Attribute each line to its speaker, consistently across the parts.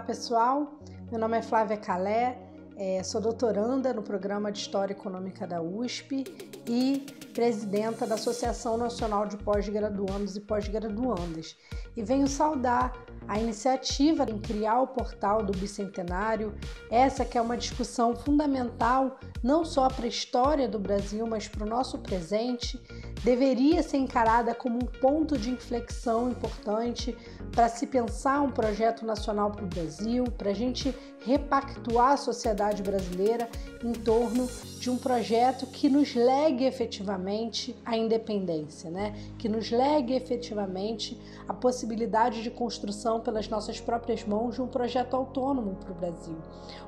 Speaker 1: pessoal, meu nome é Flávia Calé, é, sou doutoranda no programa de História Econômica da USP e presidenta da Associação Nacional de Pós-Graduandos e Pós-Graduandas. E venho saudar a iniciativa em criar o portal do Bicentenário, essa que é uma discussão fundamental não só para a história do Brasil, mas para o nosso presente, deveria ser encarada como um ponto de inflexão importante para se pensar um projeto nacional para o Brasil, para a gente repactuar a sociedade brasileira em torno de um projeto que nos legue efetivamente a independência, né? que nos legue efetivamente a possibilidade de construção pelas nossas próprias mãos de um projeto autônomo para o Brasil.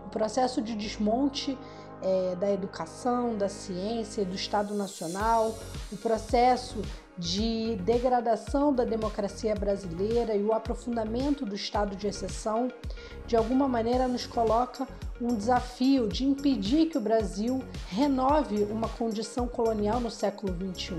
Speaker 1: O processo de desmonte é, da educação, da ciência, do Estado Nacional, o processo de degradação da democracia brasileira e o aprofundamento do estado de exceção, de alguma maneira nos coloca um desafio de impedir que o Brasil renove uma condição colonial no século XXI.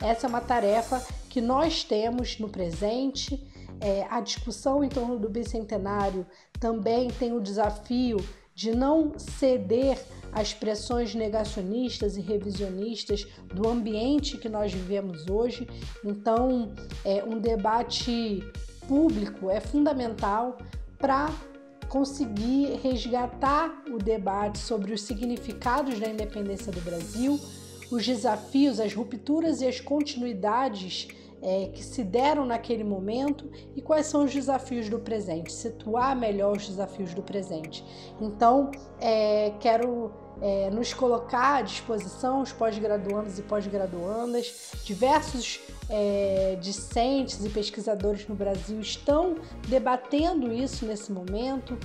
Speaker 1: Essa é uma tarefa que nós temos no presente. É, a discussão em torno do bicentenário também tem o desafio de não ceder às pressões negacionistas e revisionistas do ambiente que nós vivemos hoje. Então, é, um debate público é fundamental para conseguir resgatar o debate sobre os significados da independência do Brasil, os desafios, as rupturas e as continuidades é, que se deram naquele momento e quais são os desafios do presente, situar melhor os desafios do presente. Então, é, quero é, nos colocar à disposição, os pós-graduandos e pós-graduandas. Diversos é, discentes e pesquisadores no Brasil estão debatendo isso nesse momento,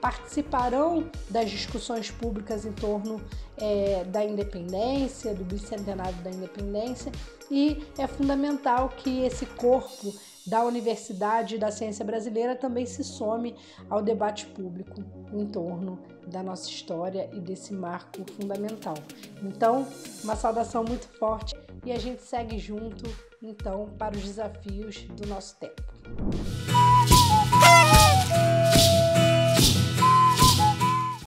Speaker 1: participarão das discussões públicas em torno é, da independência, do bicentenário da independência, e é fundamental que esse corpo da universidade e da ciência brasileira também se some ao debate público em torno da nossa história e desse marco fundamental. Então, uma saudação muito forte e a gente segue junto então para os desafios do nosso tempo.